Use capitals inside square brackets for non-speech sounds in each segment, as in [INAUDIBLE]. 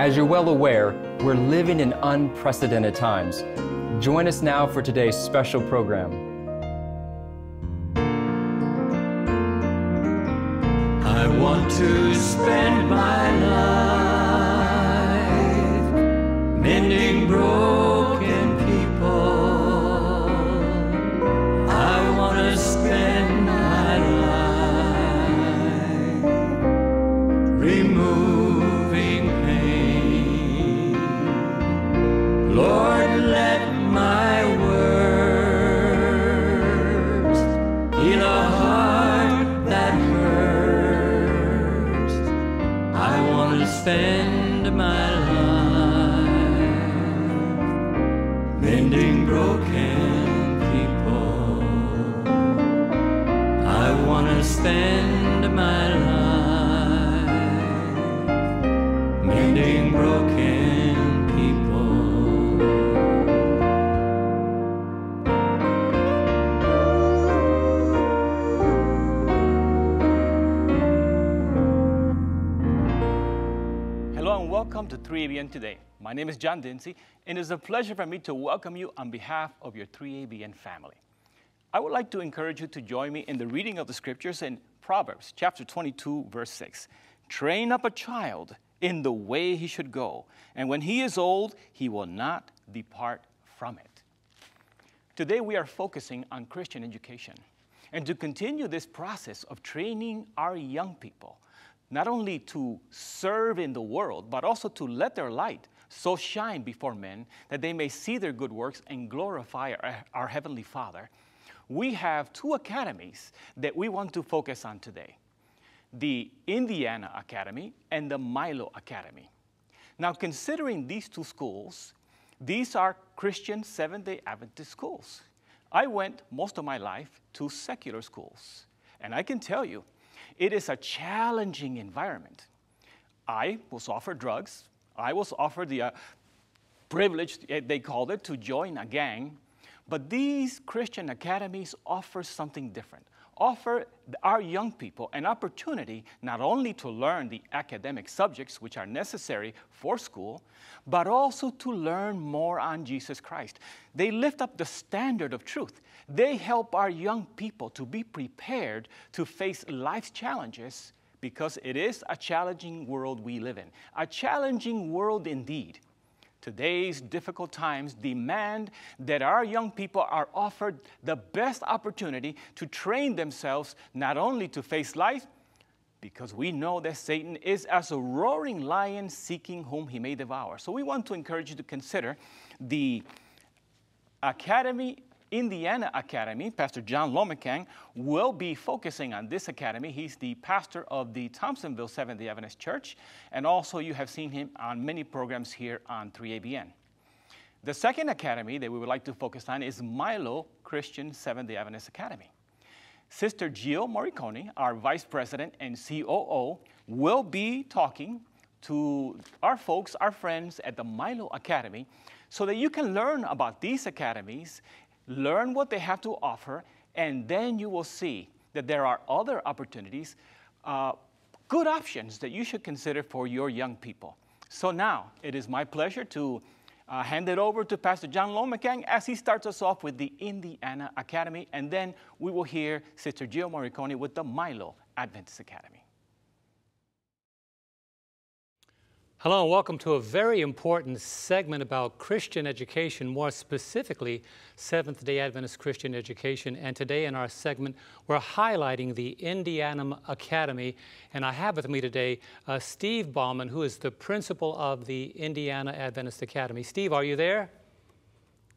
As you're well aware, we're living in unprecedented times. Join us now for today's special program. I want to spend my life 3ABN Today. My name is John Dinzey, and it's a pleasure for me to welcome you on behalf of your 3ABN family. I would like to encourage you to join me in the reading of the scriptures in Proverbs chapter 22, verse 6. Train up a child in the way he should go, and when he is old, he will not depart from it. Today, we are focusing on Christian education. And to continue this process of training our young people, not only to serve in the world, but also to let their light so shine before men that they may see their good works and glorify our, our Heavenly Father, we have two academies that we want to focus on today the Indiana Academy and the Milo Academy. Now, considering these two schools, these are Christian Seventh day Adventist schools. I went most of my life to secular schools, and I can tell you, it is a challenging environment. I was offered drugs, I was offered the uh, privilege, eh, they called it, to join a gang. But these Christian academies offer something different. Offer our young people an opportunity not only to learn the academic subjects which are necessary for school, but also to learn more on Jesus Christ. They lift up the standard of truth. They help our young people to be prepared to face life's challenges because it is a challenging world we live in. A challenging world indeed. Today's difficult times demand that our young people are offered the best opportunity to train themselves not only to face life, because we know that Satan is as a roaring lion seeking whom he may devour. So we want to encourage you to consider the Academy, Indiana Academy. Pastor John Lomacang will be focusing on this academy. He's the pastor of the Thompsonville Seventh day Adventist Church, and also you have seen him on many programs here on 3ABN. The second academy that we would like to focus on is Milo Christian Seventh day Adventist Academy. Sister Jill Morikone, our vice president and COO, will be talking to our folks, our friends at the Milo Academy, so that you can learn about these academies, learn what they have to offer, and then you will see that there are other opportunities, uh, good options that you should consider for your young people. So now it is my pleasure to uh, hand it over to Pastor John Lomacang as he starts us off with the Indiana Academy, and then we will hear Sister Jill Morikone with the Milo Adventist Academy. Hello, and welcome to a very important segment about Christian education, more specifically, Seventh day Adventist Christian education. And today, in our segment, we're highlighting the Indiana Academy. And I have with me today uh, Steve Baughman, who is the principal of the Indiana Adventist Academy. Steve, are you there?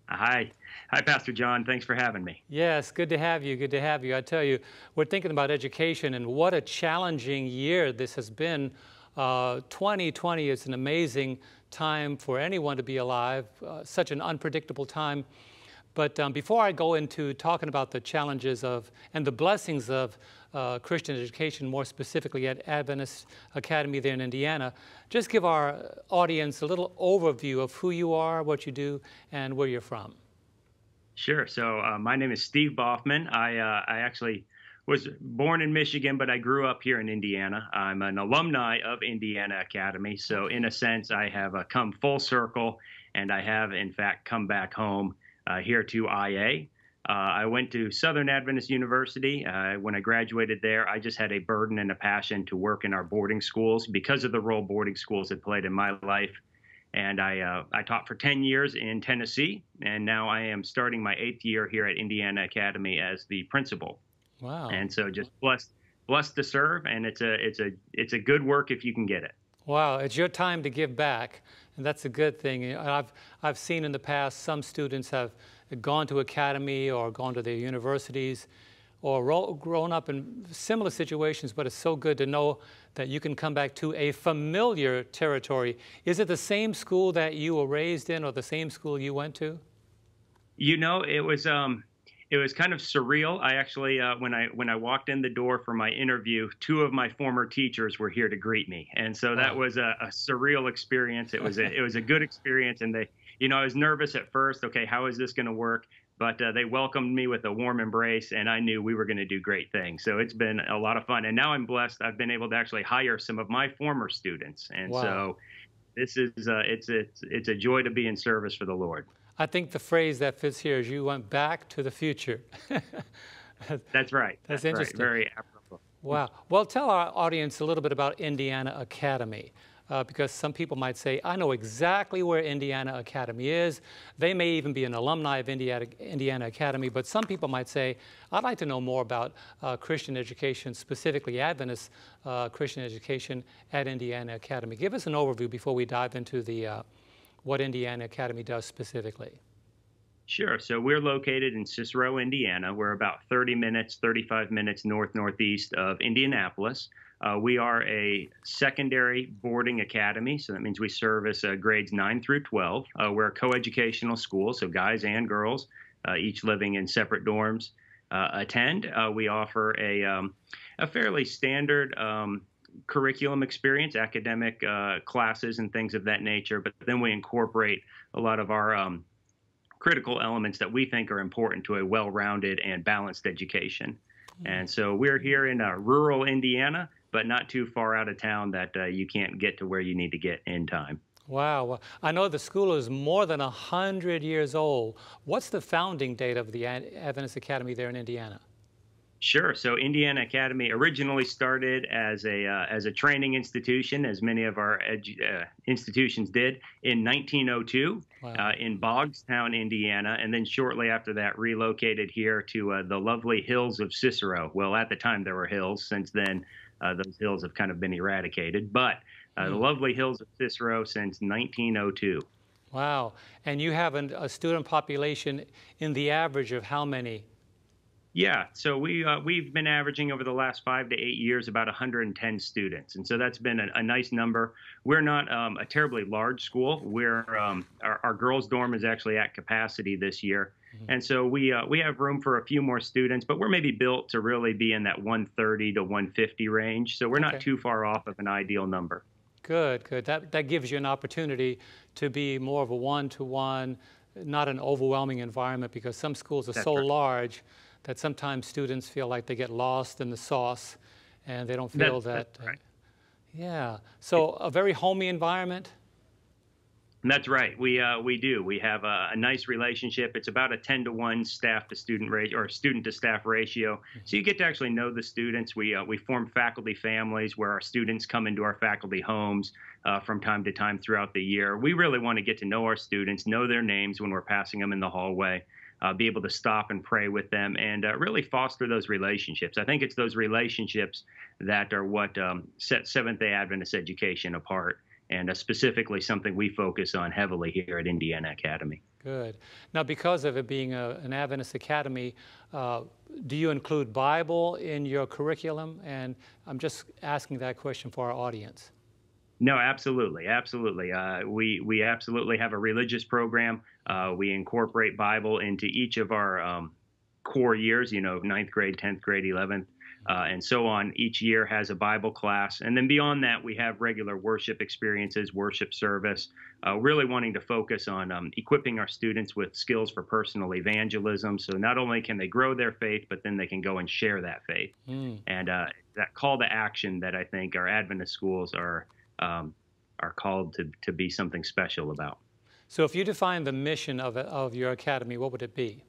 Hi. Hi, Pastor John. Thanks for having me. Yes, good to have you. Good to have you. I tell you, we're thinking about education, and what a challenging year this has been. Uh, 2020 is an amazing time for anyone to be alive, uh, such an unpredictable time. But um, before I go into talking about the challenges of and the blessings of uh, Christian education, more specifically at Adventist Academy there in Indiana, just give our audience a little overview of who you are, what you do, and where you're from. Sure. So uh, my name is Steve Baughman. I uh, I actually was born in Michigan, but I grew up here in Indiana. I'm an alumni of Indiana Academy, so in a sense, I have uh, come full circle, and I have in fact come back home uh, here to IA. Uh, I went to Southern Adventist University. Uh, when I graduated there, I just had a burden and a passion to work in our boarding schools because of the role boarding schools had played in my life. And I, uh, I taught for 10 years in Tennessee, and now I am starting my eighth year here at Indiana Academy as the principal. Wow. And so just blessed, blessed to serve, and it's a, it's a, it's a good work if you can get it. Wow, it's your time to give back, and that's a good thing. I've, I've seen in the past some students have gone to academy or gone to their universities or grown up in similar situations, but it's so good to know that you can come back to a familiar territory. Is it the same school that you were raised in or the same school you went to? You know, it was um, it was kind of surreal. I actually, uh, when I when I walked in the door for my interview, two of my former teachers were here to greet me, and so that was a, a surreal experience. It was a, it was a good experience, and they, you know, I was nervous at first. Okay, how is this going to work? but uh, they welcomed me with a warm embrace, and I knew we were going to do great things. So it's been a lot of fun, and now I'm blessed. I've been able to actually hire some of my former students, and wow. so this is uh, it's it's it's a joy to be in service for the Lord. I think the phrase that fits here is you went back to the future. [LAUGHS] That's right. That's, That's interesting. Right. Very apropos. Wow. Well, tell our audience a little bit about Indiana Academy uh, because some people might say, I know exactly where Indiana Academy is. They may even be an alumni of Indiana, Indiana Academy, but some people might say, I'd like to know more about uh, Christian education, specifically Adventist uh, Christian education at Indiana Academy. Give us an overview before we dive into the, uh, what Indiana Academy does specifically. Sure. So we're located in Cicero, Indiana. We're about 30 minutes, 35 minutes north northeast of Indianapolis. Uh, we are a secondary boarding academy, so that means we service uh, grades 9 through 12. Uh, we're a coeducational school, so guys and girls, uh, each living in separate dorms, uh, attend. Uh, we offer a, um, a fairly standard um, curriculum experience, academic classes, and things of that nature, but then we incorporate a lot of our um, critical elements that we think are important to a well rounded and balanced education. Mm-hmm. And so we're here in rural Indiana but not too far out of town that uh, you can't get to where you need to get in time. Wow. Well, I know the school is more than 100 years old. What's the founding date of the Adventist Academy there in Indiana? Sure. So Indiana Academy originally started as a uh, as a training institution, as many of our edu- uh, institutions did, in 1902 wow. uh, in Boggstown, Indiana, and then shortly after that relocated here to uh, the lovely hills of Cicero. Well, at the time there were hills. Since then, uh, those hills have kind of been eradicated, but uh, the hmm. lovely hills of Cicero since 1902. Wow. And you have an, a student population in the average of how many? Yeah, so we uh, we've been averaging over the last five to eight years about 110 students, and so that's been a, a nice number. We're not um, a terribly large school. We're um, our, our girls' dorm is actually at capacity this year, Mm-hmm. And so we uh, we have room for a few more students, but we're maybe built to really be in that 130 to 150 range. So we're okay. not too far off of an ideal number. Good, good. That that gives you an opportunity to be more of a one-to-one, not an overwhelming environment because some schools are That's so right. large that sometimes students feel like they get lost in the sauce, and they don't feel that. that right. uh, yeah. So a very homey environment. That's right. We uh, we do. We have a, a, nice relationship. It's about a ten to one staff to student ratio or student to staff ratio. Mm-hmm. So you get to actually know the students. We uh, we form faculty families where our students come into our faculty homes uh, from time to time throughout the year. We really want to get to know our students, know their names when we're passing them in the hallway. Uh, be able to stop and pray with them and uh, really foster those relationships. I think it's those relationships that are what um, set Seventh day Adventist education apart and uh, specifically something we focus on heavily here at Indiana Academy. Good. Now, because of it being a, an Adventist academy, uh, do you include Bible in your curriculum? And I'm just asking that question for our audience. No, absolutely, absolutely. Uh, we we absolutely have a religious program. Uh, we incorporate Bible into each of our um, core years. You know, ninth grade, tenth grade, eleventh, uh, and so on. Each year has a Bible class. And then beyond that, we have regular worship experiences, worship service, uh, really wanting to focus on um, equipping our students with skills for personal evangelism. So not only can they grow their faith, but then they can go and share that faith. Mm. And uh, that call to action that I think our Adventist schools are. Um, are called to, to be something special about. So, if you define the mission of, of your academy, what would it be?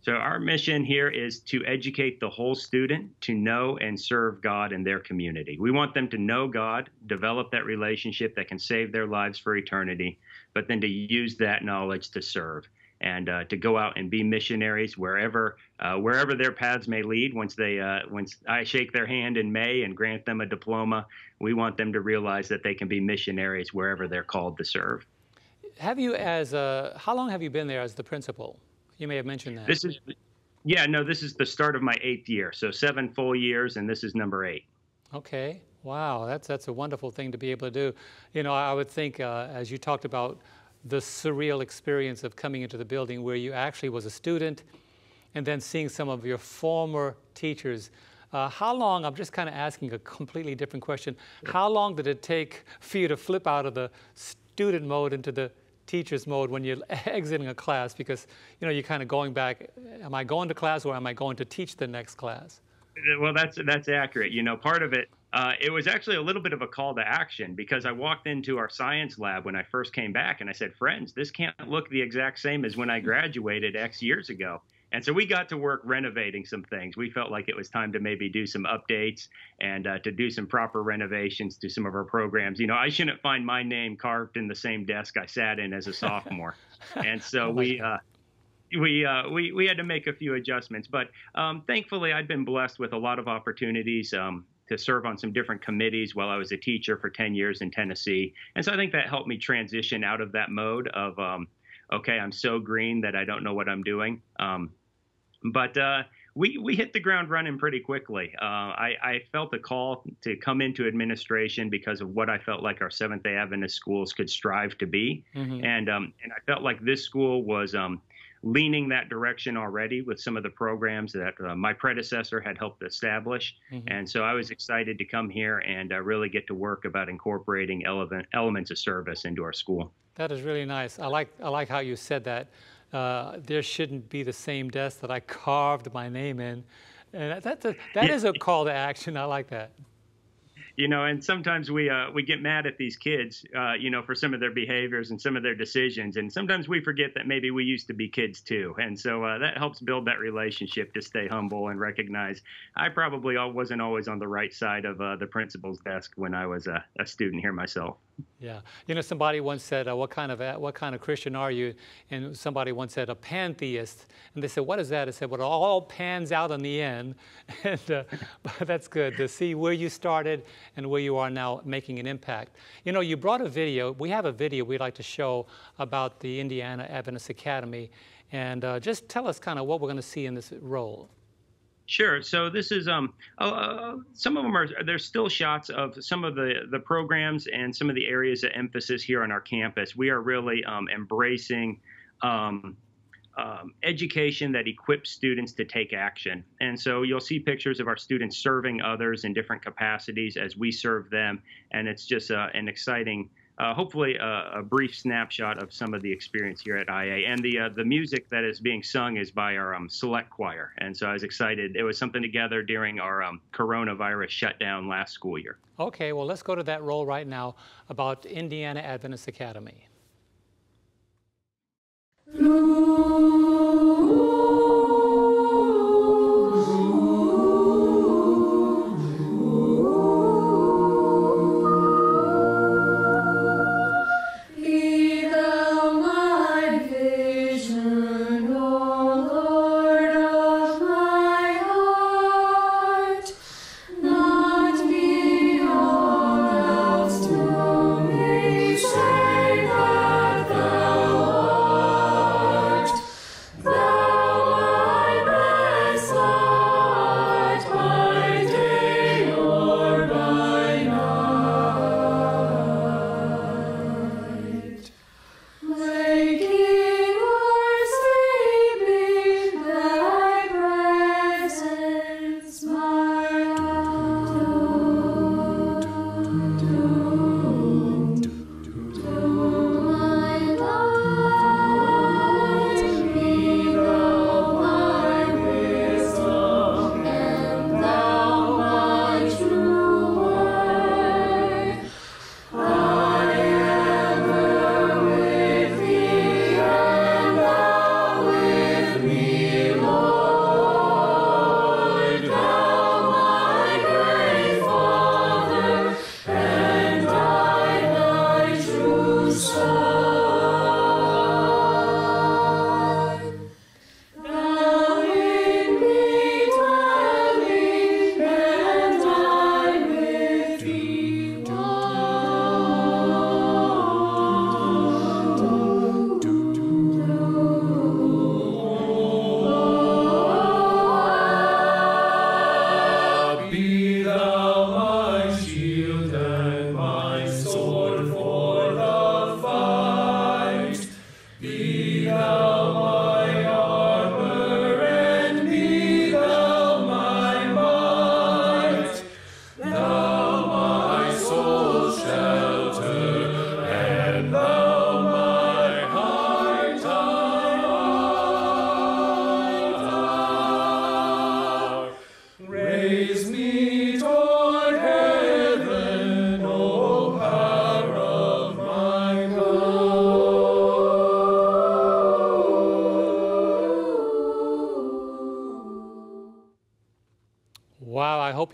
So, our mission here is to educate the whole student to know and serve God in their community. We want them to know God, develop that relationship that can save their lives for eternity, but then to use that knowledge to serve and uh, to go out and be missionaries wherever uh, wherever their paths may lead. Once they uh, once I shake their hand in May and grant them a diploma, we want them to realize that they can be missionaries wherever they're called to serve. Have you as a, how long have you been there as the principal? You may have mentioned that. This is, yeah, no, this is the start of my eighth year. So seven full years, and this is number eight. Okay. Wow, that's that's a wonderful thing to be able to do. You know, I would think uh, as you talked about the surreal experience of coming into the building where you actually was a student, and then seeing some of your former teachers. Uh, how long? I'm just kind of asking a completely different question. How long did it take for you to flip out of the student mode into the teacher's mode when you're [LAUGHS] exiting a class because you know you're kind of going back am i going to class or am i going to teach the next class well that's that's accurate you know part of it uh, it was actually a little bit of a call to action because I walked into our science lab when I first came back and I said, Friends, this can't look the exact same as when I [LAUGHS] graduated X years ago. And so we got to work renovating some things. We felt like it was time to maybe do some updates and uh, to do some proper renovations to some of our programs. You know, I shouldn't find my name carved in the same desk I sat in as a sophomore. [LAUGHS] and so oh we, uh, we, uh, we, we had to make a few adjustments. But um, thankfully, I'd been blessed with a lot of opportunities. Um, to serve on some different committees while I was a teacher for 10 years in Tennessee. And so I think that helped me transition out of that mode of, um, okay, I'm so green that I don't know what I'm doing. Um, but uh, we we hit the ground running pretty quickly. Uh, I, I, felt a call to come into administration because of what I felt like our Seventh Day Adventist schools could strive to be, mm-hmm. and um, and I felt like this school was. Um, leaning that direction already with some of the programs that uh, my predecessor had helped establish. Mm-hmm. And so I was excited to come here and uh, really get to work about incorporating element, elements of service into our school. That is really nice. I like I like how you said that uh, there shouldn't be the same desk that I carved my name in. And that's a, that is a call to action. I like that you know, and sometimes we uh, we get mad at these kids, uh, you know, for some of their behaviors and some of their decisions, and sometimes we forget that maybe we used to be kids too, and so uh, that helps build that relationship to stay humble and recognize I probably wasn't always on the right side of uh, the principal's desk when I was a, a student here myself. Yeah, you know, somebody once said, uh, "What kind of what kind of Christian are you?" And somebody once said, "A pantheist." And they said, "What is that?" I said, "Well, it all pans out in the end." [LAUGHS] and uh, that's good to see where you started and where you are now, making an impact. You know, you brought a video. We have a video we'd like to show about the Indiana Adventist Academy, and uh, just tell us kind of what we're going to see in this role. Sure. So this is um uh, uh, some of them are there's still shots of some of the the programs and some of the areas of emphasis here on our campus. We are really um, embracing um, um, education that equips students to take action. And so you'll see pictures of our students serving others in different capacities as we serve them, and it's just uh, an exciting uh, hopefully a, a, brief snapshot of some of the experience here at IA. And the uh, the music that is being sung is by our um, select choir, and so I was excited. It was something together during our um, coronavirus shutdown last school year. Okay, well let's go to that role right now about Indiana Adventist Academy. hope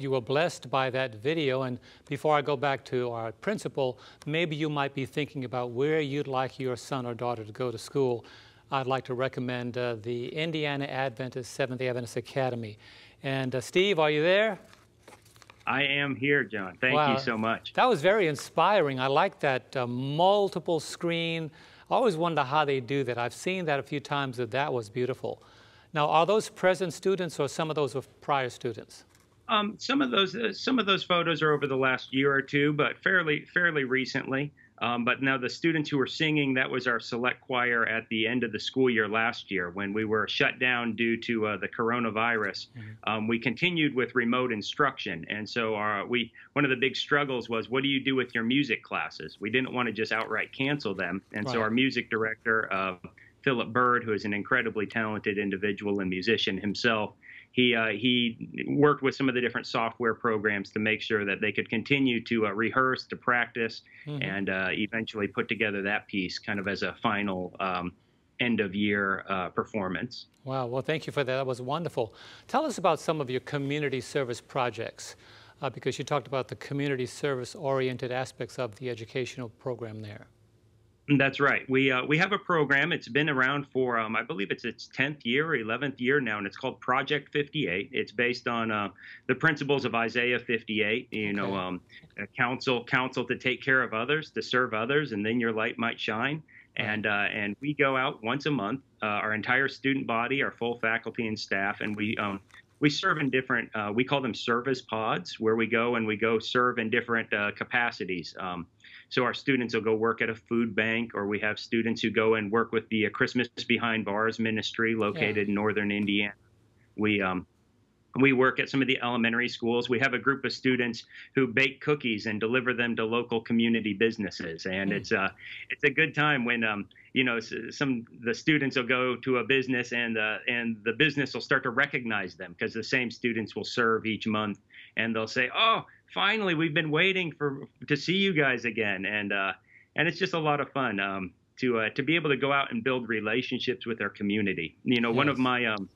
you were blessed by that video. And before I go back to our principal, maybe you might be thinking about where you'd like your son or daughter to go to school. I'd like to recommend uh, the Indiana Adventist Seventh day Adventist Academy. And uh, Steve, are you there? I am here, John. Thank wow. you so much. That was very inspiring. I like that uh, multiple screen. I always wonder how they do that. I've seen that a few times, that that was beautiful. Now, are those present students or some of those of prior students? Um, some of those uh, some of those photos are over the last year or two, but fairly fairly recently. Um, but now the students who were singing, that was our select choir at the end of the school year last year when we were shut down due to uh, the coronavirus. Mm-hmm. Um, we continued with remote instruction, and so our, we one of the big struggles was what do you do with your music classes? We didn't want to just outright cancel them, and right. so our music director. Uh, Philip Bird, who is an incredibly talented individual and musician himself, he uh, he worked with some of the different software programs to make sure that they could continue to uh, rehearse, to practice, mm-hmm. and uh, eventually put together that piece, kind of as a final um, end of year uh, performance. Wow! Well, thank you for that. That was wonderful. Tell us about some of your community service projects, uh, because you talked about the community service oriented aspects of the educational program there. That's right. We uh, we have a program. It's been around for um, I believe it's its tenth year or eleventh year now, and it's called Project 58. It's based on uh, the principles of Isaiah 58. You okay. know, um, counsel counsel to take care of others, to serve others, and then your light might shine. And uh, and we go out once a month, uh, our entire student body, our full faculty and staff, and we um, we serve in different. Uh, we call them service pods, where we go and we go serve in different uh, capacities. Um, so our students will go work at a food bank, or we have students who go and work with the uh, Christmas Behind Bars ministry located yeah. in northern Indiana. We um, we work at some of the elementary schools. We have a group of students who bake cookies and deliver them to local community businesses, and mm. it's a uh, it's a good time when um, you know some the students will go to a business and uh, and the business will start to recognize them because the same students will serve each month, and they'll say, "Oh, finally, we've been waiting for to see you guys again, and uh, and it's just a lot of fun um, to uh, to be able to go out and build relationships with our community. You know, yes. one of my um,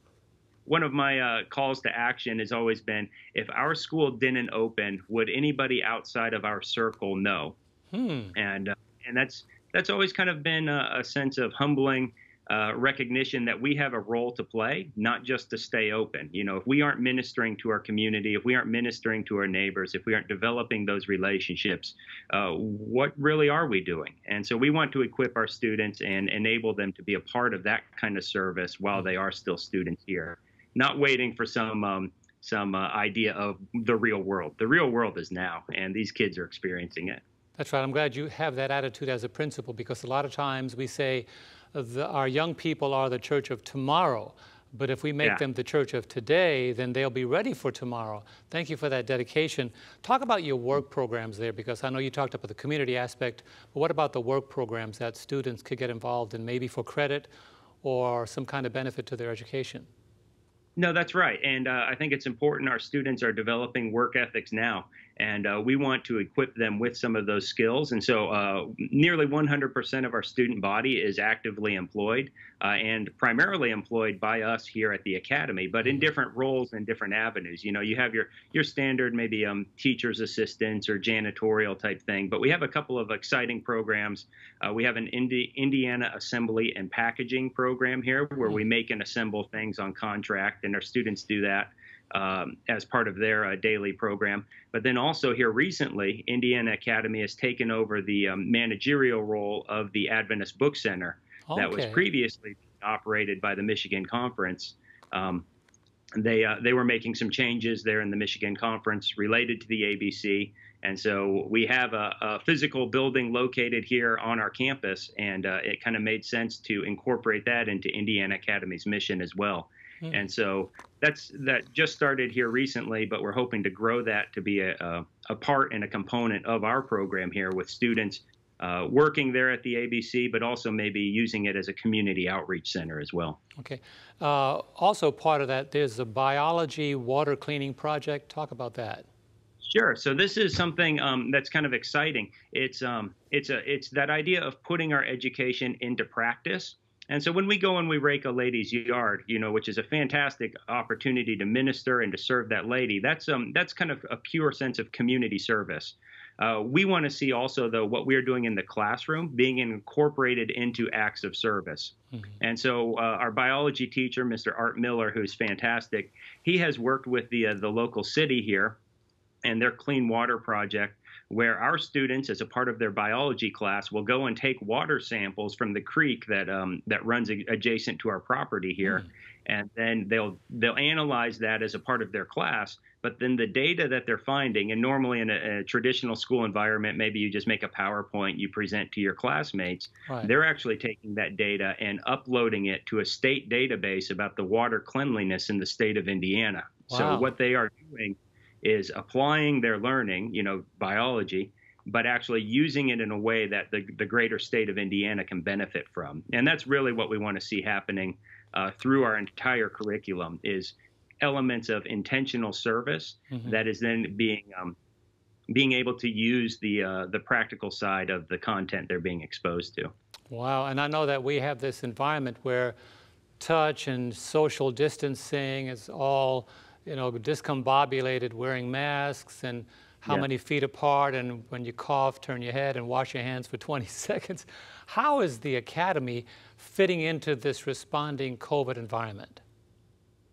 one of my uh, calls to action has always been if our school didn't open, would anybody outside of our circle know? Hmm. And uh, and that's that's always kind of been a, a sense of humbling uh, recognition that we have a role to play, not just to stay open. You know, if we aren't ministering to our community, if we aren't ministering to our neighbors, if we aren't developing those relationships, uh, what really are we doing? And so we want to equip our students and enable them to be a part of that kind of service while they are still students here, not waiting for some. Um, some uh, idea of the real world. The real world is now, and these kids are experiencing it. That's right. I'm glad you have that attitude as a principal because a lot of times we say, the, our young people are the church of tomorrow. But if we make yeah. them the church of today, then they'll be ready for tomorrow. Thank you for that dedication. Talk about your work programs there, because I know you talked about the community aspect, but what about the work programs that students could get involved in, maybe for credit or some kind of benefit to their education? No, that's right. And uh, I think it's important our students are developing work ethics now and uh, we want to equip them with some of those skills. And so, uh, nearly 100% of our student body is actively employed uh, and primarily employed by us here at the academy, but in mm-hmm. different roles and different avenues. You know, you have your your standard maybe um, teachers assistants or janitorial type thing, but we have a couple of exciting programs. Uh, we have an Indi- Indiana assembly and packaging program here where we mm-hmm. make and assemble things on contract, and our students do that um, as part of their uh, daily program. But then also here recently, Indiana Academy has taken over the um, managerial role of the Adventist Book Center okay. that was previously operated by the Michigan Conference. Um, they uh, they were making some changes there in the Michigan Conference related to the ABC. And so we have a, a physical building located here on our campus, and uh, it kind of made sense to incorporate that into Indiana Academy's mission as well. Mm. And so that's that just started here recently, but we're hoping to grow that to be a, a, a part and a component of our program here with students uh, working there at the ABC, but also maybe using it as a community outreach center as well. Okay. Uh, also, part of that, there's a biology water cleaning project. Talk about that. Sure. So this is something um, that's kind of exciting. It's um, it's a it's that idea of putting our education into practice And so when we go and we rake a lady's yard, you know, which is a fantastic opportunity to minister and to serve that lady, that's um that's kind of a pure sense of community service. Uh, we want to see also, though, what we're doing in the classroom being incorporated into acts of service. Mm-hmm. And so, uh, our biology teacher, Mr. Art Miller, who's fantastic, he has worked with the uh, the local city here and their clean water project, where our students, as a part of their biology class, will go and take water samples from the creek that um, that runs adjacent to our property here, mm. and then they'll they'll analyze that as a part of their class but then the data that they're finding, and normally in a, a, traditional school environment, maybe you just make a PowerPoint you present to your classmates. Right. They're actually taking that data and uploading it to a state database about the water cleanliness in the state of Indiana. Wow. So what they are doing is applying their learning, you know, biology, but actually using it in a way that the, the greater state of Indiana can benefit from. And that's really what we want to see happening uh, through our entire curriculum is – elements of intentional service mm-hmm. that is then being um, being able to use the uh, the practical side of the content they're being exposed to. Wow, and I know that we have this environment where touch and social distancing is all you know discombobulated, wearing masks and how yeah. many feet apart, and when you cough, turn your head and wash your hands for [LAUGHS] 20 seconds. How is the academy fitting into this responding COVID environment?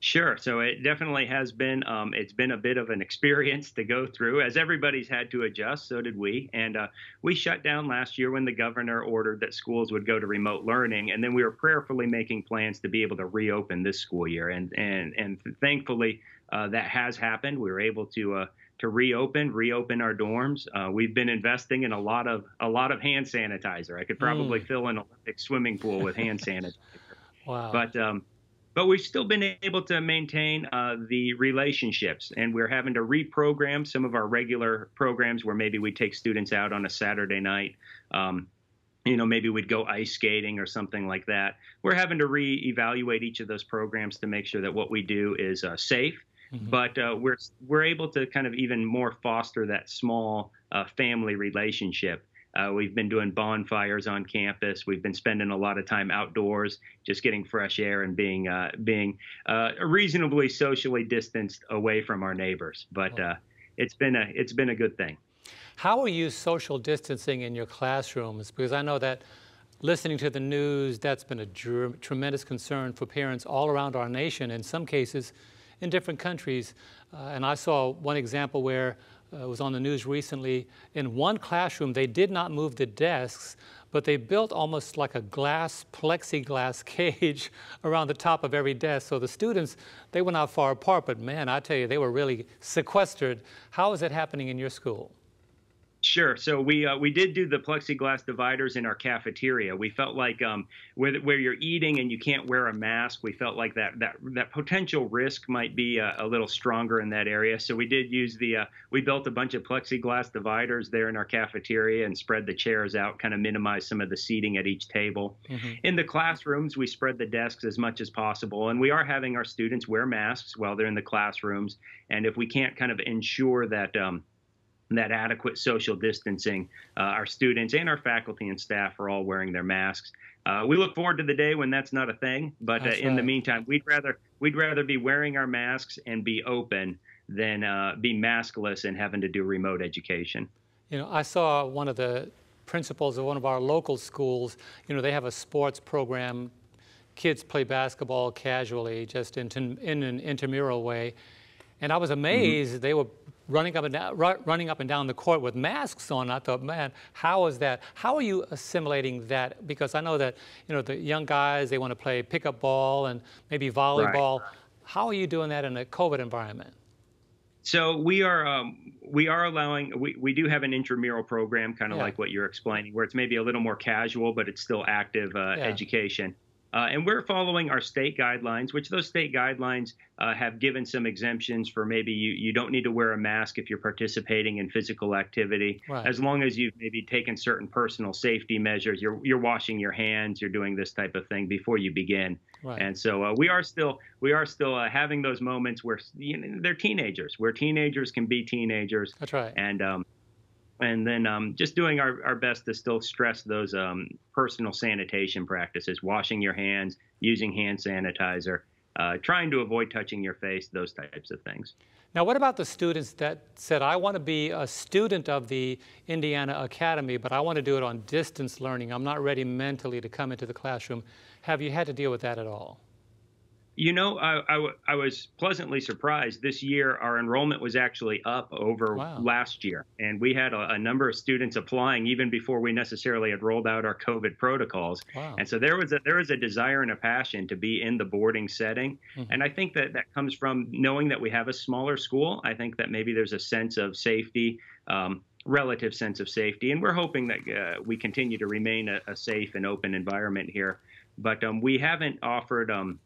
Sure. So it definitely has been. Um, it's been a bit of an experience to go through, as everybody's had to adjust. So did we. And uh, we shut down last year when the governor ordered that schools would go to remote learning, and then we were prayerfully making plans to be able to reopen this school year. And and and thankfully uh, that has happened. We were able to. Uh, to reopen, reopen our dorms. Uh, we've been investing in a lot of a lot of hand sanitizer. I could probably mm. fill an Olympic swimming pool with hand [LAUGHS] sanitizer. wow! But um, but we've still been able to maintain uh, the relationships and we're having to reprogram some of our regular programs where maybe we take students out on a saturday night um, you know maybe we'd go ice skating or something like that we're having to reevaluate each of those programs to make sure that what we do is uh, safe mm-hmm. but uh, we're we're able to kind of even more foster that small uh, family relationship uh, we've been doing bonfires on campus. We've been spending a lot of time outdoors, just getting fresh air and being uh, being uh, reasonably socially distanced away from our neighbors. But uh, it's been a it's been a good thing. How are you social distancing in your classrooms? Because I know that listening to the news, that's been a tremendous concern for parents all around our nation. In some cases, in different countries, uh, and I saw one example where uh, was on the news recently. In one classroom, they did not move the desks, but they built almost like a glass plexiglass [LAUGHS] cage around the top of every desk. So the students, they were not far apart, but man, I tell you, they were really sequestered. How is it happening in your school? Sure. So we uh, we did do the plexiglass dividers in our cafeteria. We felt like um, where where you're eating and you can't wear a mask, we felt like that that that potential risk might be a, a little stronger in that area. So we did use the uh, we built a bunch of plexiglass dividers there in our cafeteria and spread the chairs out, kind of minimize some of the seating at each table. Mm-hmm. In the classrooms, we spread the desks as much as possible, and we are having our students wear masks while they're in the classrooms. And if we can't kind of ensure that um, that adequate social distancing. Uh, our students and our faculty and staff are all wearing their masks. Uh, we look forward to the day when that's not a thing, but uh, in right. the meantime, we'd rather we'd rather be wearing our masks and be open than uh, be maskless and having to do remote education. You know, I saw one of the principals of one of our local schools. You know, they have a sports program. Kids play basketball casually, just in, in an intramural way. And I was mm-hmm. amazed mm-hmm. they were running up and down, running up and down the court with masks on. I thought, man, how is that? How are you assimilating that? Because I know that you know the young guys they want to play pickup ball and maybe volleyball. Right. How are you doing that in a COVID environment? So we are um, we are allowing we, we do have an intramural program, kind of yeah. like what you're explaining, where it's maybe a little more casual, but it's still active uh, yeah. education. Uh, and we're following our state guidelines, which those state guidelines uh, have given some exemptions for maybe you, you don't need to wear a mask if you're participating in physical activity, right. as long as you've maybe taken certain personal safety measures. You're you're washing your hands, you're doing this type of thing before you begin. Right. And so uh, we are still we are still uh, having those moments where you know, they're teenagers, where teenagers can be teenagers. That's right. And um, and then um, just doing our, our best to still stress those um, personal sanitation practices, washing your hands, using hand sanitizer, uh, trying to avoid touching your face, those types of things. Now, what about the students that said, I want to be a student of the Indiana Academy, but I want to do it on distance learning. I'm not ready mentally to come into the classroom. Have you had to deal with that at all? You know, I, I, I, was pleasantly surprised. This year, our enrollment was actually up over wow. last year. And we had a, a, number of students applying even before we necessarily had rolled out our COVID protocols. Wow. And so there was, a, there was a desire and a passion to be in the boarding setting. Mm-hmm. And I think that that comes from knowing that we have a smaller school. I think that maybe there's a sense of safety. Um, relative sense of safety, and we're hoping that uh, we continue to remain a, a, safe and open environment here. But um, we haven't offered um,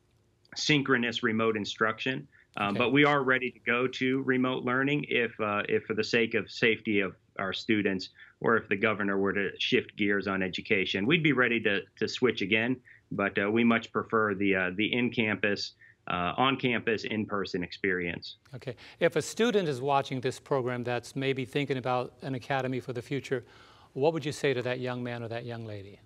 synchronous remote instruction. Um, okay. But we are ready to go to remote learning if, uh, if for the sake of safety of our students, or if the governor were to shift gears on education, we'd be ready to, to switch again. But uh, we much prefer the uh, the in-campus, uh, on-campus, in-person experience. Okay. If a student is watching this program that's maybe thinking about an academy for the future, what would you say to that young man or that young lady?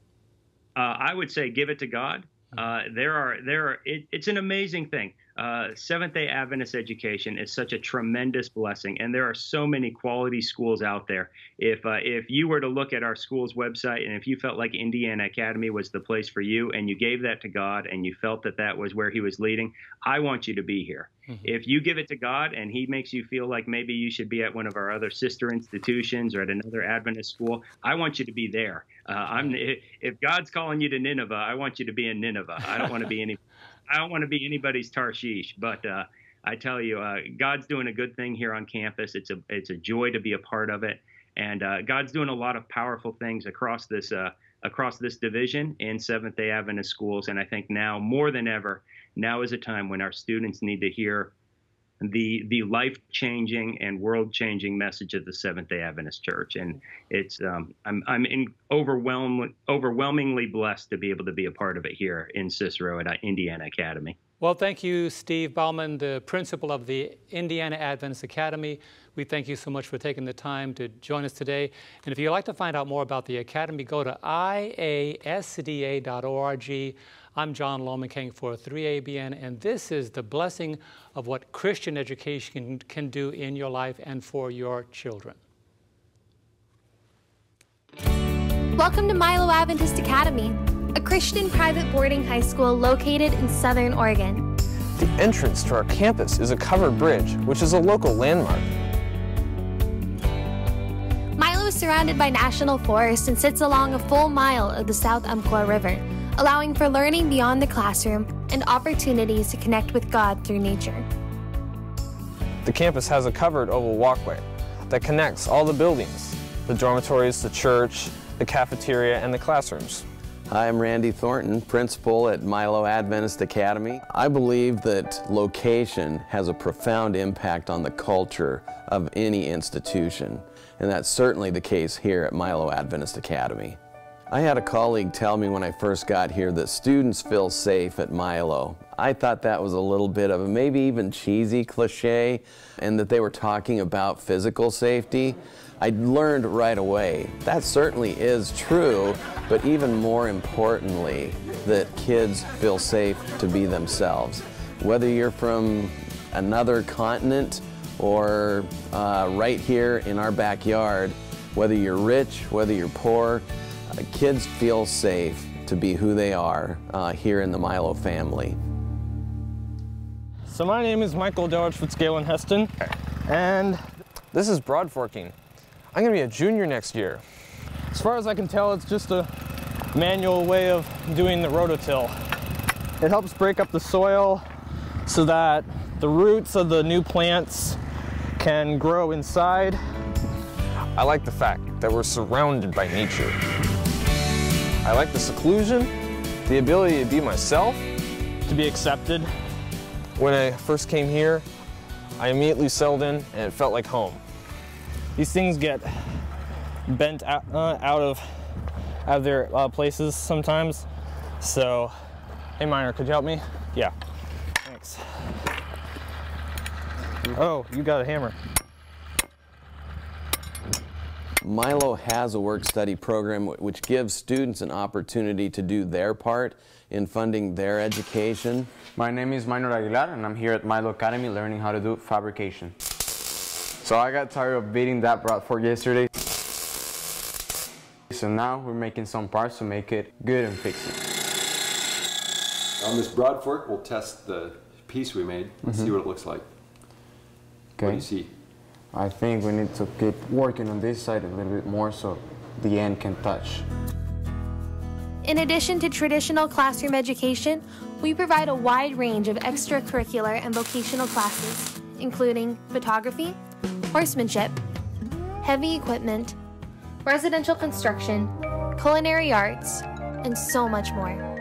Uh, I would say give it to God. Uh, there are there are it, it's an amazing thing. Uh, Seventh Day Adventist education is such a tremendous blessing, and there are so many quality schools out there. If uh, if you were to look at our school's website, and if you felt like Indiana Academy was the place for you, and you gave that to God, and you felt that that was where He was leading, I want you to be here. Mm-hmm. If you give it to God, and He makes you feel like maybe you should be at one of our other sister institutions or at another Adventist school, I want you to be there. Uh, I'm if God's calling you to Nineveh, I want you to be in Nineveh. I don't want to be any. [LAUGHS] I don't want to be anybody's Tarshish, but uh, I tell you, uh, God's doing a good thing here on campus. It's a it's a joy to be a part of it, and uh, God's doing a lot of powerful things across this uh, across this division in Seventh Day Adventist schools. And I think now more than ever, now is a time when our students need to hear the the life changing and world changing message of the Seventh Day Adventist Church, and it's um, I'm I'm in overwhelmingly overwhelmingly blessed to be able to be a part of it here in Cicero at uh, Indiana Academy. Well, thank you, Steve Baughman, the principal of the Indiana Adventist Academy. We thank you so much for taking the time to join us today. And if you'd like to find out more about the Academy, go to iasda.org. I'm John Lomacang for 3ABN, and this is the blessing of what Christian education can do in your life and for your children. Welcome to Milo Adventist Academy, a Christian private boarding high school located in Southern Oregon. The entrance to our campus is a covered bridge, which is a local landmark. Milo is surrounded by national forest and sits along a full mile of the South Umpqua River allowing for learning beyond the classroom and opportunities to connect with God through nature. The campus has a covered oval walkway that connects all the buildings, the dormitories, the church, the cafeteria, and the classrooms. Hi, I'm Randy Thornton, principal at Milo Adventist Academy. I believe that location has a profound impact on the culture of any institution, and that's certainly the case here at Milo Adventist Academy. I had a colleague tell me when I first got here that students feel safe at Milo. I thought that was a little bit of a maybe even cheesy cliche and that they were talking about physical safety. I learned right away that certainly is true, but even more importantly, that kids feel safe to be themselves. Whether you're from another continent or uh, right here in our backyard, whether you're rich, whether you're poor, kids feel safe to be who they are uh, here in the Milo family. So my name is Michael George Fitzgalen Heston, and this is broad forking. I'm gonna be a junior next year. As far as I can tell, it's just a manual way of doing the rototill. It helps break up the soil so that the roots of the new plants can grow inside. I like the fact that we're surrounded by nature. I like the seclusion, the ability to be myself. To be accepted. When I first came here, I immediately settled in and it felt like home. These things get bent out, uh, out of out of their uh, places sometimes. So, hey Minor, could you help me? Yeah, thanks. Oh, you got a hammer. Milo has a work-study program which gives students an opportunity to do their part in funding their education. My name is Minor Aguilar and I'm here at Milo Academy learning how to do fabrication. So I got tired of beating that broad fork yesterday. So now we're making some parts to make it good and fix it. On this broad fork, we'll test the piece we made and see Mhm. what it looks like. Okay. What do you see? I think we need to keep working on this side a little bit more so the end can touch. In addition to traditional classroom education, we provide a wide range of extracurricular and vocational classes, including photography, horsemanship, heavy equipment, residential construction, culinary arts, and so much more.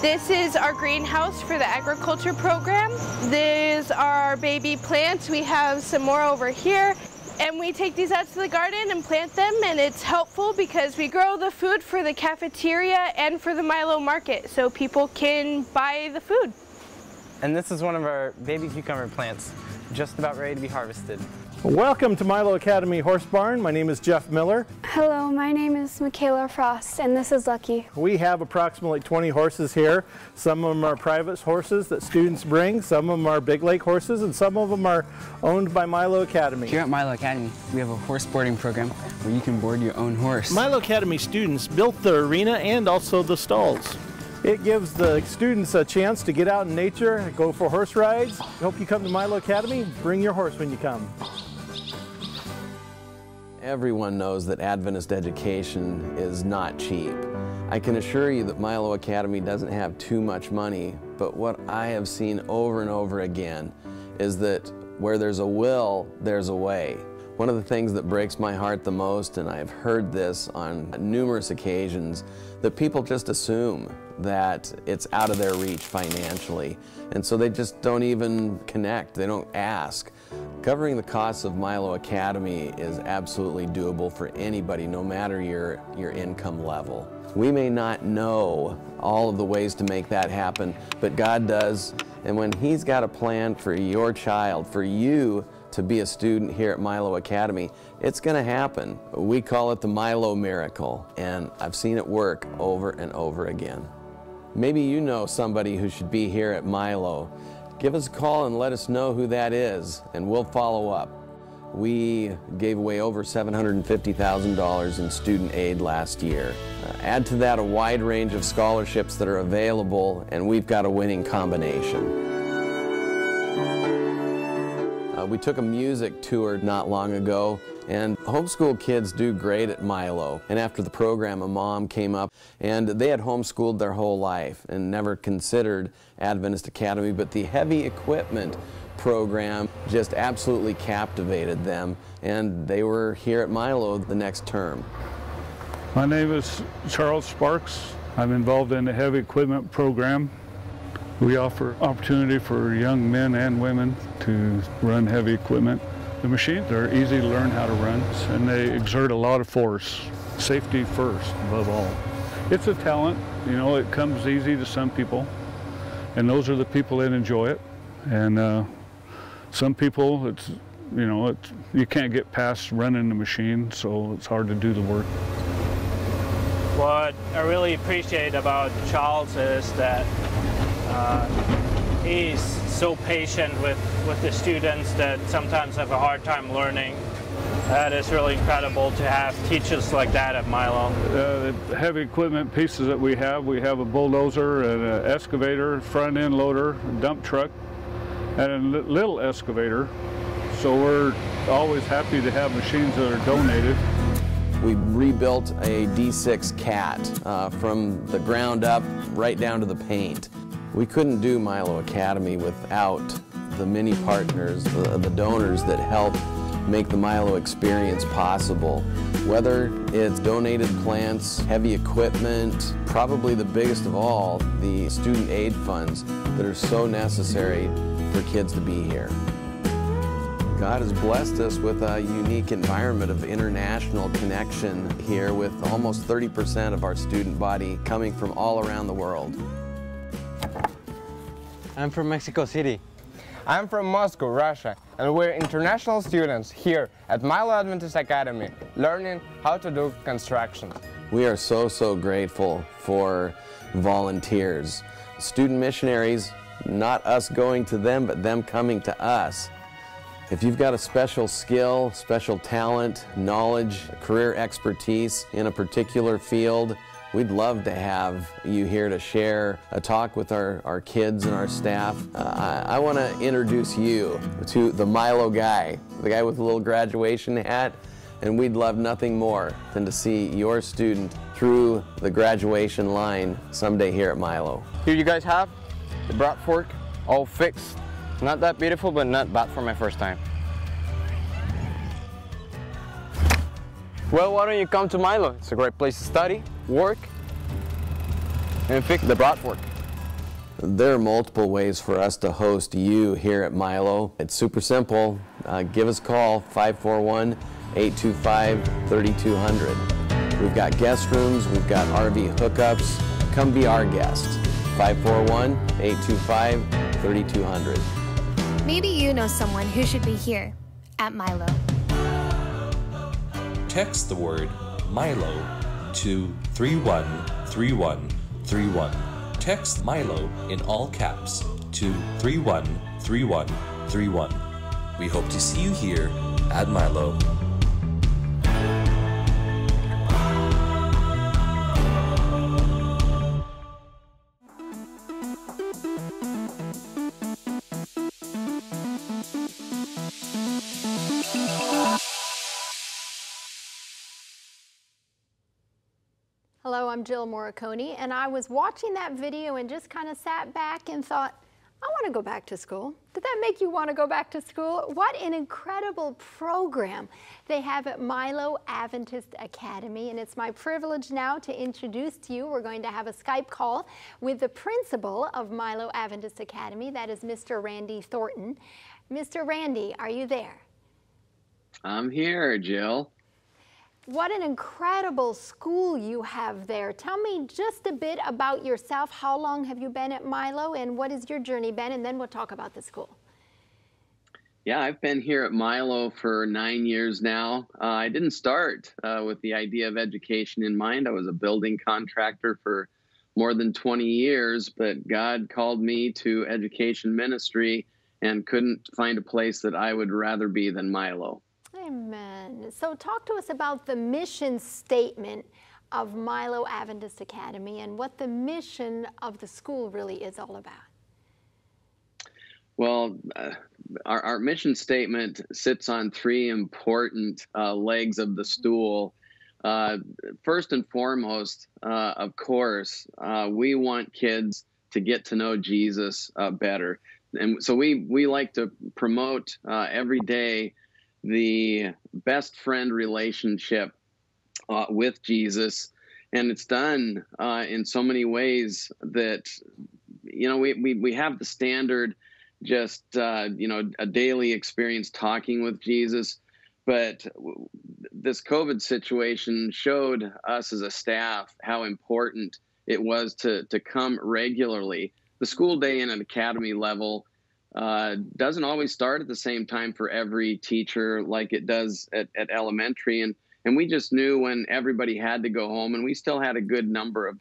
This is our greenhouse for the agriculture program. These are baby plants. We have some more over here. And we take these out to the garden and plant them and it's helpful because we grow the food for the cafeteria and for the Milo market so people can buy the food. And this is one of our baby cucumber plants, just about ready to be harvested. Welcome to Milo Academy Horse Barn. My name is Jeff Miller. Hello, my name is Michaela Frost, and this is Lucky. We have approximately 20 horses here. Some of them are private horses that students bring, some of them are big lake horses, and some of them are owned by Milo Academy. Here at Milo Academy, we have a horse boarding program where you can board your own horse. Milo Academy students built the arena and also the stalls. It gives the students a chance to get out in nature, go for horse rides. Hope you come to Milo Academy. Bring your horse when you come. Everyone knows that Adventist education is not cheap. I can assure you that Milo Academy doesn't have too much money, but what I have seen over and over again is that where there's a will, there's a way. One of the things that breaks my heart the most, and I've heard this on numerous occasions, that people just assume that it's out of their reach financially. And so they just don't even connect, they don't ask. Covering the costs of Milo Academy is absolutely doable for anybody, no matter your, your income level. We may not know all of the ways to make that happen, but God does. And when He's got a plan for your child, for you to be a student here at Milo Academy, it's going to happen. We call it the Milo Miracle, and I've seen it work over and over again. Maybe you know somebody who should be here at Milo. Give us a call and let us know who that is, and we'll follow up. We gave away over $750,000 in student aid last year. Uh, add to that a wide range of scholarships that are available, and we've got a winning combination. We took a music tour not long ago, and homeschool kids do great at Milo. And after the program, a mom came up, and they had homeschooled their whole life and never considered Adventist Academy, but the heavy equipment program just absolutely captivated them, and they were here at Milo the next term. My name is Charles Sparks. I'm involved in the heavy equipment program. We offer opportunity for young men and women to run heavy equipment. The machines are easy to learn how to run and they exert a lot of force. Safety first, above all. It's a talent, you know, it comes easy to some people and those are the people that enjoy it. And uh, some people, it's, you know, it's, you can't get past running the machine, so it's hard to do the work. What I really appreciate about Charles is that uh, he's so patient with, with the students that sometimes have a hard time learning. That is really incredible to have teachers like that at Milo. Uh, the heavy equipment pieces that we have, we have a bulldozer, an excavator, front end loader, dump truck, and a little excavator. So we're always happy to have machines that are donated. We rebuilt a D6 Cat uh, from the ground up right down to the paint. We couldn't do Milo Academy without the many partners, the, the donors that help make the Milo experience possible. Whether it's donated plants, heavy equipment, probably the biggest of all, the student aid funds that are so necessary for kids to be here. God has blessed us with a unique environment of international connection here with almost 30% of our student body coming from all around the world. I'm from Mexico City. I'm from Moscow, Russia. and we're international students here at Milo Adventist Academy learning how to do construction. We are so, so grateful for volunteers, student missionaries, not us going to them, but them coming to us. If you've got a special skill, special talent, knowledge, career expertise in a particular field, we'd love to have you here to share a talk with our, our kids and our staff. Uh, I, I want to introduce you to the Milo guy, the guy with the little graduation hat, and we'd love nothing more than to see your student through the graduation line someday here at Milo. Here you guys have the brat fork all fixed. Not that beautiful, but not bad for my first time. Well, why don't you come to Milo? It's a great place to study, work, and fix the brat fork. There are multiple ways for us to host you here at Milo. It's super simple. Uh, give us a call, 541 825 3200. We've got guest rooms, we've got RV hookups. Come be our guest. 541 825 3200. Maybe you know someone who should be here at Milo. Text the word Milo to 313131. Text Milo in all caps to 313131. We hope to see you here at Milo. I'm Jill Morikone, and I was watching that video and just kind of sat back and thought, I want to go back to school. Did that make you want to go back to school? What an incredible program they have at Milo Adventist Academy. And it's my privilege now to introduce to you, we're going to have a Skype call with the principal of Milo Adventist Academy. That is Mr. Randy Thornton. Mr. Randy, are you there? I'm here, Jill. What an incredible school you have there. Tell me just a bit about yourself. How long have you been at Milo and what has your journey been? And then we'll talk about the school. Yeah, I've been here at Milo for nine years now. Uh, I didn't start uh, with the idea of education in mind. I was a building contractor for more than 20 years, but God called me to education ministry and couldn't find a place that I would rather be than Milo. Amen. So talk to us about the mission statement of Milo Adventist Academy and what the mission of the school really is all about. Well, uh, our, our, mission statement sits on three important uh, legs of the stool. Uh, first and foremost, uh, of course, uh, we want kids to get to know Jesus uh, better. And so we, we like to promote every day the best friend relationship uh, with Jesus. And it's done uh, in so many ways that, you know, we, we, we have the standard, just, uh, you know, a daily experience talking with Jesus. But this COVID situation showed us as a staff how important it was to, to come regularly. The school day in an academy level uh, doesn't always start at the same time for every teacher like it does at, at elementary. And, and we just knew when everybody had to go home, and we still had a good number of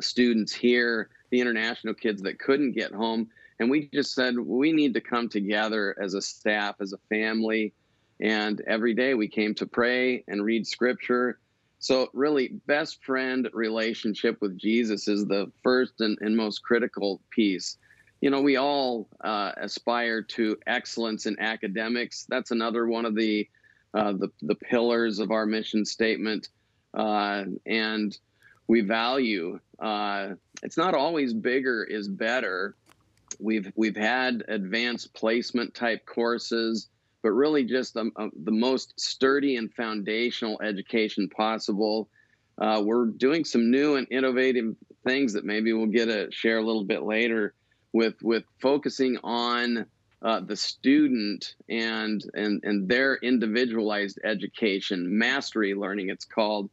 students here, the international kids that couldn't get home. And we just said, we need to come together as a staff, as a family. And every day we came to pray and read scripture. So, really, best friend relationship with Jesus is the first and, and most critical piece you know, we all uh, aspire to excellence in academics. That's another one of the uh, the, the pillars of our mission statement, uh, and we value. Uh, it's not always bigger is better. We've we've had advanced placement type courses, but really just the, uh, the most sturdy and foundational education possible. Uh, we're doing some new and innovative things that maybe we'll get to share a little bit later with with focusing on uh, the student and and and their individualized education, mastery learning, it's called.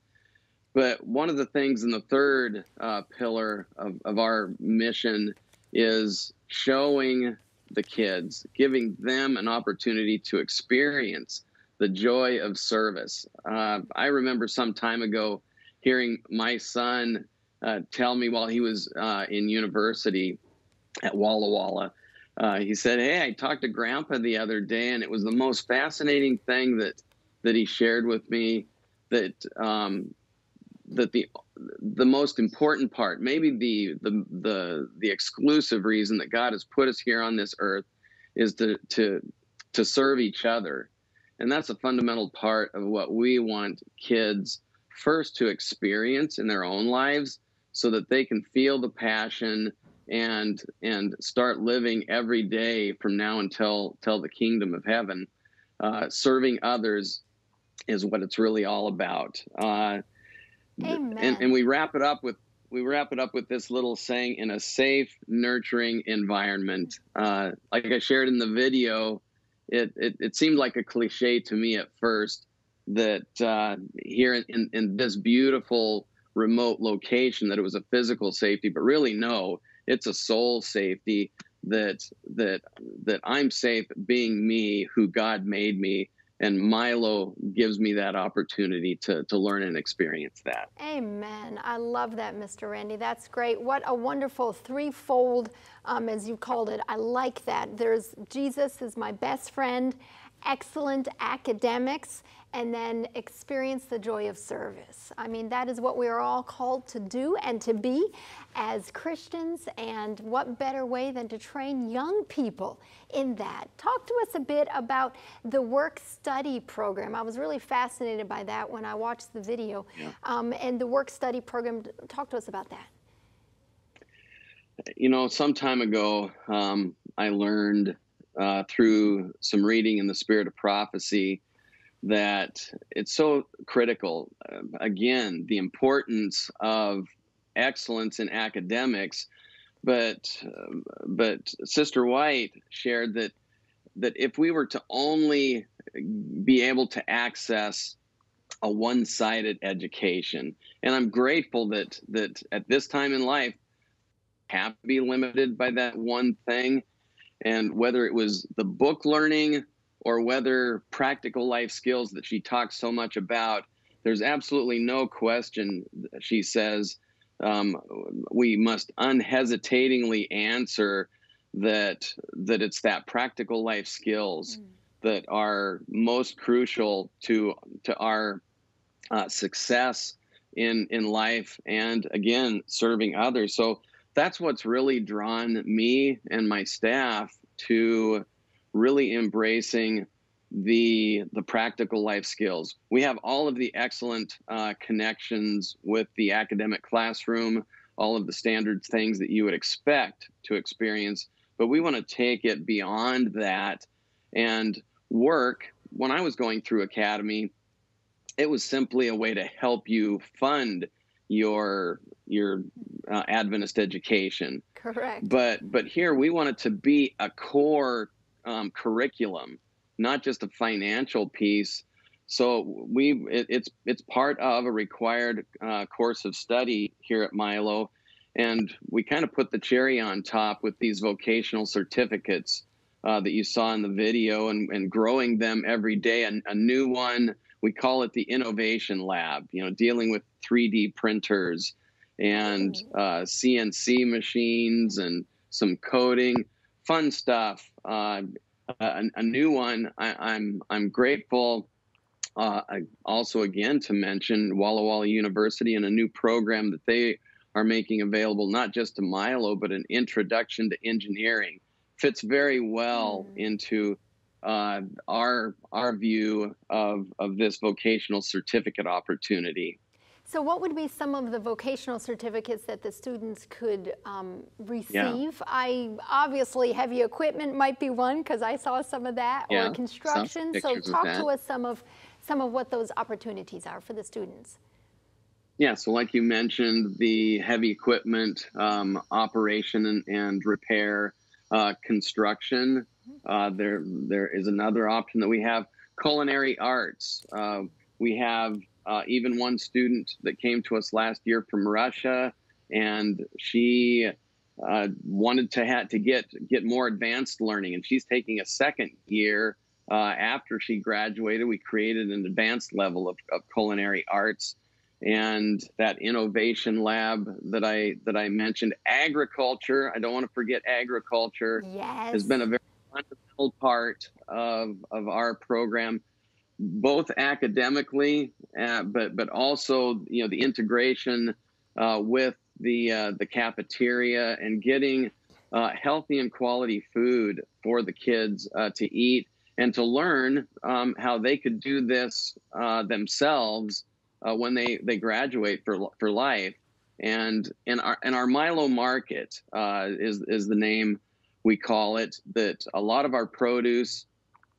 But one of the things in the third uh, pillar of, of our mission is showing the kids, giving them an opportunity to experience the joy of service. Uh, I remember some time ago hearing my son uh, tell me while he was uh, in university at Walla Walla. Uh, he said, "Hey, I talked to Grandpa the other day, and it was the most fascinating thing that that he shared with me. That um, that the the most important part, maybe the the the the exclusive reason that God has put us here on this earth, is to to to serve each other, and that's a fundamental part of what we want kids first to experience in their own lives, so that they can feel the passion and and start living every day from now until till the kingdom of heaven. Uh, serving others is what it's really all about. Uh, Amen. And, and we wrap it up with we wrap it up with this little saying in a safe, nurturing environment. Uh, like I shared in the video, it, it, it seemed like a cliche to me at first that uh, here in, in, in, this beautiful remote location that it was a physical safety, but really no, it's a soul safety that that that I'm safe being me, who God made me, and Milo gives me that opportunity to, to learn and experience that. Amen. I love that, Mr. Randy. That's great. What a wonderful threefold, um, as you called it. I like that. There's Jesus is my best friend, excellent academics, and then experience the joy of service. I mean, that is what we are all called to do and to be as Christians, and what better way than to train young people in that? Talk to us a bit about the work study program. I was really fascinated by that when I watched the video. Yeah. Um, and the work study program, talk to us about that. You know, some time ago, um, I learned uh, through some reading in the Spirit of Prophecy that it's so critical. Uh, again, the importance of excellence in academics, but uh, but Sister White shared that that if we were to only be able to access a one-sided education, and I'm grateful that that at this time in life have to be limited by that one thing, and whether it was the book learning or whether practical life skills that she talks so much about, there's absolutely no question, she says, um, we must unhesitatingly answer that that it's that practical life skills mm. that are most crucial to to our uh, success in in life and again serving others so that's what's really drawn me and my staff to really embracing the the practical life skills. We have all of the excellent uh, connections with the academic classroom, all of the standard things that you would expect to experience, but we want to take it beyond that and work. When I was going through academy, it was simply a way to help you fund your your uh, Adventist education. Correct. But but here we want it to be a core um, curriculum, not just a financial piece. So we it, it's it's part of a required uh, course of study here at Milo, and we kind of put the cherry on top with these vocational certificates uh, that you saw in the video, and, and growing them every day. And a new one we call it the innovation lab. You know, dealing with 3D printers and uh, CNC machines and some coding fun stuff. Uh, a, a, new one. I, am I'm, I'm grateful. Uh, I also, again, to mention Walla Walla University and a new program that they are making available not just to Milo, but an introduction to engineering. Fits very well mm. into uh, our our view of of this vocational certificate opportunity. So what would be some of the vocational certificates that the students could um, receive? Yeah. I obviously heavy equipment might be one because I saw some of that yeah, or construction. So talk to us some of some of what those opportunities are for the students. Yeah, so like you mentioned, the heavy equipment um, operation and, and repair, uh, construction. Uh, there, there is another option that we have. Culinary arts. Uh, we have uh, even one student that came to us last year from Russia, and she uh, wanted to have to get get more advanced learning, and she's taking a second year uh, after she graduated. We created an advanced level of, of culinary arts, and that innovation lab that I that I mentioned, agriculture. I don't want to forget agriculture. Yes. has been a very fundamental part of of our program both academically, uh, but but also you know the integration uh, with the uh, the cafeteria and getting uh, healthy and quality food for the kids uh, to eat and to learn um, how they could do this uh, themselves when they they graduate for for life. And in our and our Milo Market is is the name we call it. That a lot of our produce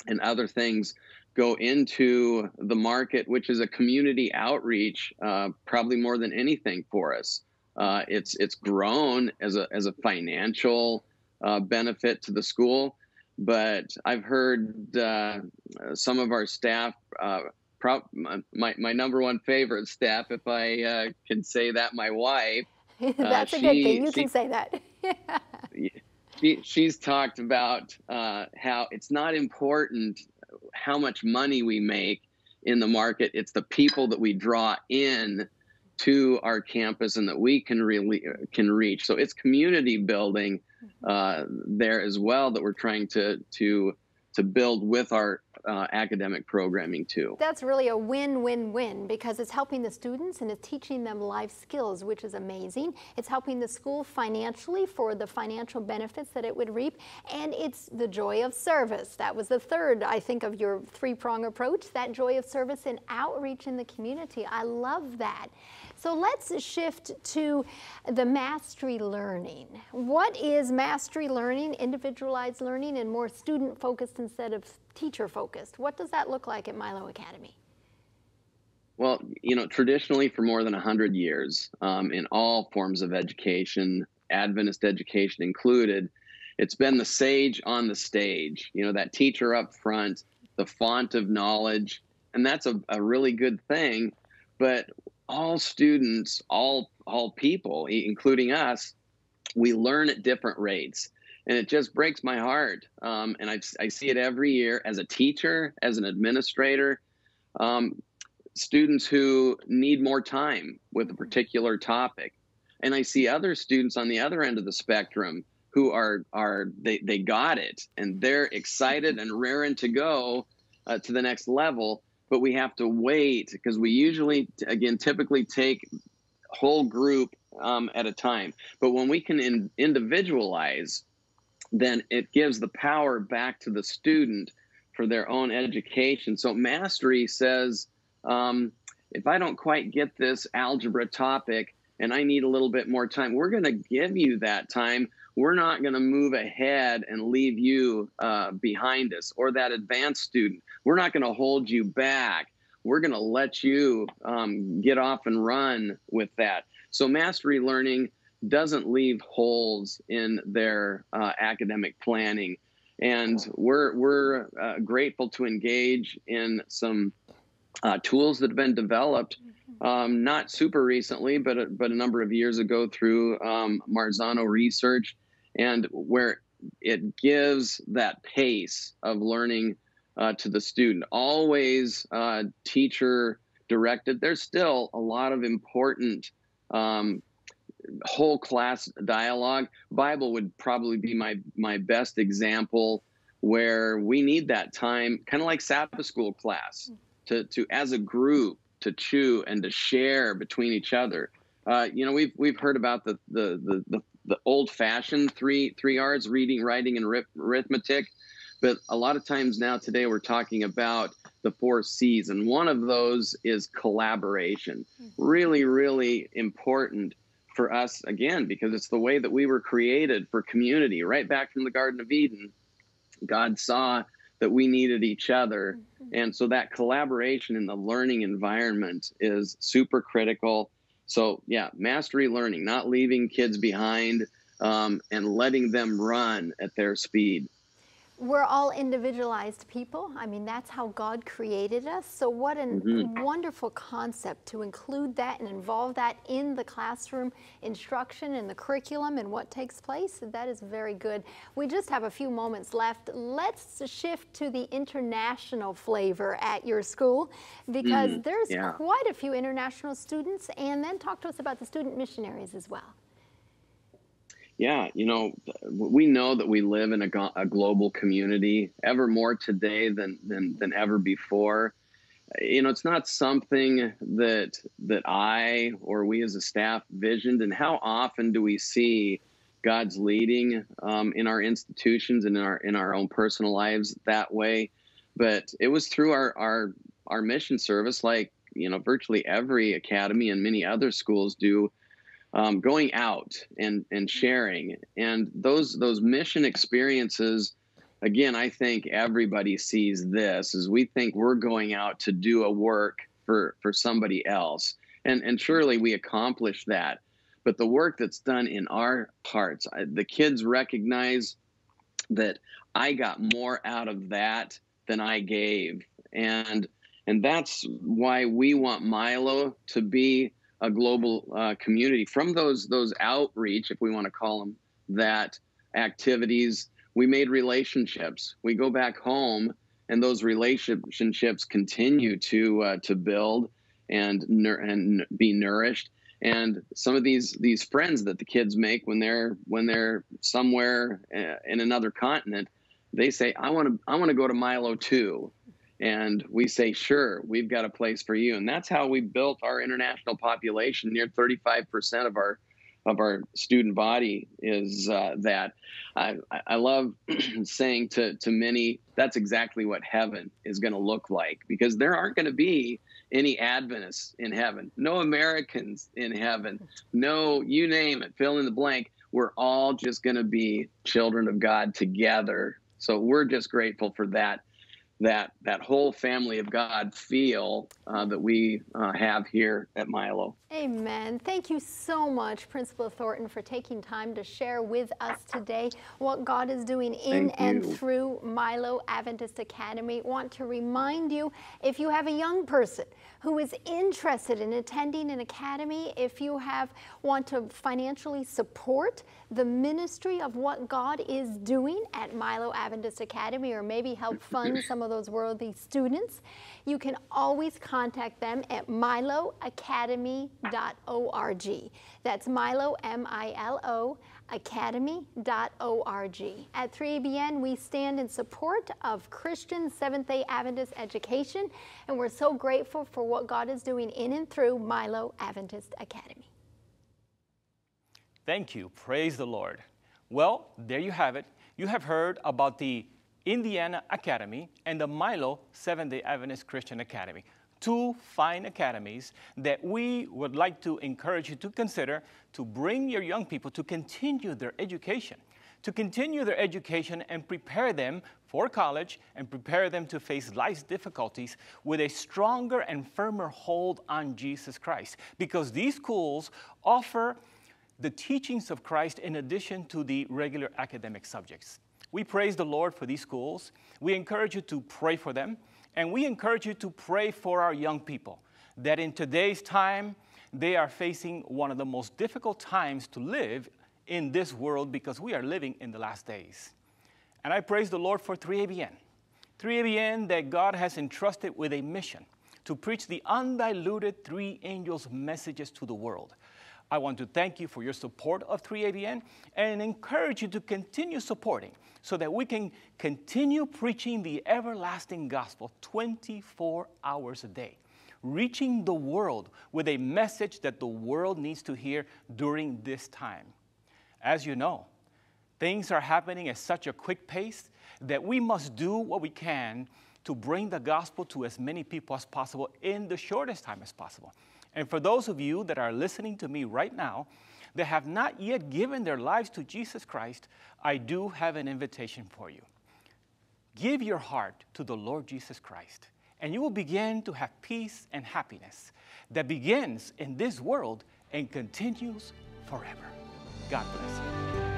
and other things go into the market, which is a community outreach, uh, probably more than anything for us. Uh, it's it's grown as a as a financial uh, benefit to the school, but I've heard uh, some of our staff. Uh, Pro- my, my number one favorite staff, if I uh, can say that, my wife. [LAUGHS] That's a good thing. You she, can say that. [LAUGHS] she, she's talked about how it's not important how much money we make in the market. It's the people that we draw in to our campus and that we can really can reach. So it's community building uh, there as well that we're trying to to to build with our uh, academic programming too. That's really a win-win-win because it's helping the students and it's teaching them life skills, which is amazing. It's helping the school financially for the financial benefits that it would reap, and it's the joy of service. That was the third, I think, of your three-prong approach, that joy of service and outreach in the community. I love that. So let's shift to the mastery learning. What is mastery learning, individualized learning, and more student focused instead of teacher focused? What does that look like at Milo Academy? Well, you know, traditionally for more than 100 years, um, in all forms of education, Adventist education included, it's been the sage on the stage, you know, that teacher up front, the font of knowledge. And that's a, a really good thing. But all students, all all people, including us, we learn at different rates, and it just breaks my heart. Um, and I, I see it every year as a teacher, as an administrator. Um, students who need more time with a particular topic, and I see other students on the other end of the spectrum who are are they they got it and they're excited and raring to go uh, to the next level but we have to wait because we usually, again, typically take whole group um, at a time. But when we can in, individualize, then it gives the power back to the student for their own education. So mastery says, um, if I don't quite get this algebra topic and I need a little bit more time, we're going to give you that time we're not going to move ahead and leave you uh, behind us or that advanced student. We're not going to hold you back. We're going to let you um, get off and run with that. So, mastery learning doesn't leave holes in their uh, academic planning. And we're, we're uh, grateful to engage in some uh, tools that have been developed um, not super recently, but a, but a number of years ago through um, Marzano Research, and where it gives that pace of learning uh, to the student. Always uh, teacher directed. There's still a lot of important um, whole class dialogue. Bible would probably be my my best example where we need that time, kind of like Sabbath school class, to to as a group to chew and to share between each other. Uh, you know, we've we've heard about the the the, the, the old-fashioned three three R's: reading, writing, and arithmetic. But a lot of times now today we're talking about the four C's, and one of those is collaboration. Mm-hmm. Really, really important for us again because it's the way that we were created for community. Right back from the Garden of Eden, God saw that we needed each other. Mm-hmm. And so that collaboration in the learning environment is super critical. So, yeah, mastery learning, not leaving kids behind um, and letting them run at their speed. We're all individualized people. I mean, that's how God created us. So, what a Mhm. wonderful concept to include that and involve that in the classroom instruction and the curriculum and what takes place. That is very good. We just have a few moments left. Let's shift to the international flavor at your school because Mm, there's yeah. quite a few international students, and then talk to us about the student missionaries as well. Yeah, you know, we know that we live in a, a global community ever more today than, than than ever before. You know, it's not something that that I or we as a staff visioned. And how often do we see God's leading um, in our institutions and in our in our own personal lives that way? But it was through our our our mission service, like you know, virtually every academy and many other schools do um, going out and and sharing. And those those mission experiences again i think everybody sees this as we think we're going out to do a work for for somebody else. And and surely we accomplish that. But the work that's done in our hearts I- the kids recognize that I got more out of that than I gave. And and that's why we want Milo to be a global uh, community from those those outreach, if we want to call them that, activities. We made relationships. We go back home, and those relationships continue to uh, to build and and be nourished. And some of these these friends that the kids make when they're when they're somewhere uh, in another continent, they say, "I want to I want to go to Milo too." And we say, sure, we've got a place for you. And that's how we built our international population. Near 35% of our of our student body is uh, that. I, I love [CLEARS THROAT] saying to, to many, that's exactly what heaven is going to look like because there aren't going to be any Adventists in heaven, no Americans in heaven, no, you name it, fill in the blank. We're all just going to be children of God together. So we're just grateful for that that that whole family of God feel uh, that we uh, have here at Milo. Amen. Thank you so much, Principal Thornton, for taking time to share with us today what God is doing in and through Milo Adventist Academy. Want to remind you if you have a young person who is interested in attending an academy, if you have want to financially support the ministry of what God is doing at Milo Adventist Academy or maybe help [COUGHS] fund some of those worthy students, you can always contact them at miloacademy.org. That's Milo, M-I-L-O, academy.org. At 3ABN, we stand in support of Christian Seventh-day Adventist education, and we're so grateful for what God is doing in and through Milo Adventist Academy. Thank you. Praise the Lord. Well, there you have it. You have heard about the Indiana Academy and the Milo Seventh day Adventist Christian Academy. Two fine academies that we would like to encourage you to consider to bring your young people to continue their education, to continue their education and prepare them for college and prepare them to face life's difficulties with a stronger and firmer hold on Jesus Christ. Because these schools offer the teachings of Christ in addition to the regular academic subjects. We praise the Lord for these schools. We encourage you to pray for them, and we encourage you to pray for our young people that in today's time, they are facing one of the most difficult times to live in this world because we are living in the last days. And I praise the Lord for 3ABN. 3ABN that God has entrusted with a mission to preach the undiluted three angels' messages to the world. I want to thank you for your support of 3ABN and encourage you to continue supporting so that we can continue preaching the everlasting gospel 24 hours a day, reaching the world with a message that the world needs to hear during this time. As you know, things are happening at such a quick pace that we must do what we can to bring the gospel to as many people as possible in the shortest time as possible. And for those of you that are listening to me right now that have not yet given their lives to Jesus Christ, I do have an invitation for you. Give your heart to the Lord Jesus Christ, and you will begin to have peace and happiness that begins in this world and continues forever. God bless you.